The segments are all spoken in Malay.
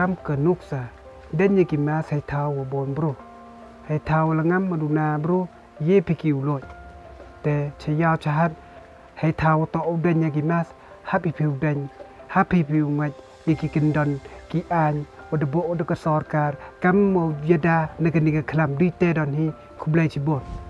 kam ke nuksa dan ye kima sai tau bon bro hai tau langam maduna bro ye pikiu loy te chayao chahat hai tau to dan ye kima happy piu dan happy piu mach ye ki kindon ki an od bo od ka sarkar kam mo yada nagani ka klam di te don hi kublai chibot Just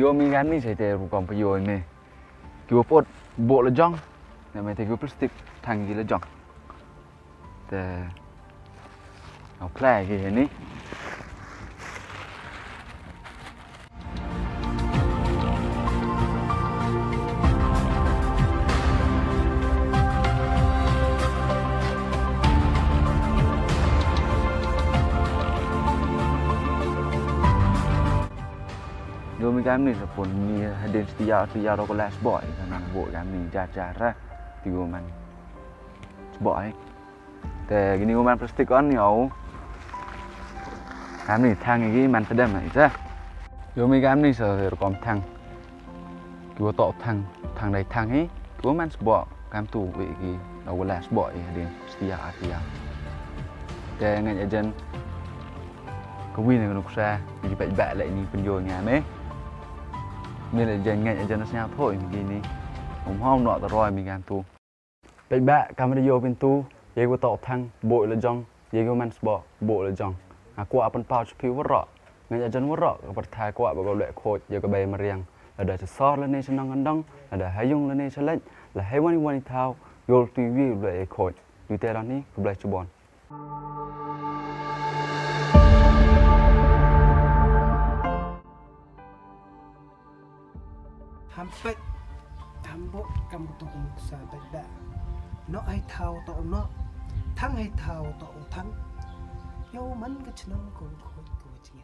Kyo mi ni saya tahu kau punya ni. Kyo pot bot lejang. Nak mai tahu plastik tang gila jang. Tapi, aku play ni. យោមីកាមនេះសពនមាន identity ពីយារកលាស់បយថាបួកកាមនេះចាចារទីវមិនច្បោះតែគនេះវមិនប្លាស្ទិកអនញោកាមនេះថាងគីមិនប្រដេមអីចាយោមីកាមនេះសររកំថាងគួរតោថាងថាងដៃថាងហីគួរមិនស្បោះកាមទូវិគីអូលាស់បយ identity អាទីយ៉ាតែងាយអាចិនគវិញនឹងនោះខ្សែពីបែកបាក់លេខនេះពន្យល់ញ៉ាំទេ មានតែយ៉ាងងាយយ៉ាងស្ញាធុយមីនេះខ្ញុំហមណក់តរយមីកានទូពេកបាក់កាមេរ៉ាយោពីនទូយេកូតអថាំងបូលចងយេកូម៉ាន់ស្បបូលចងអាគួអពនប៉ោជភីវរៈងាយយ៉ាងវរៈក៏ hampek hambok kamu tukung sa beda no ai thao to no thang ai thao to thang yo man ka chnam ko ko ko chinga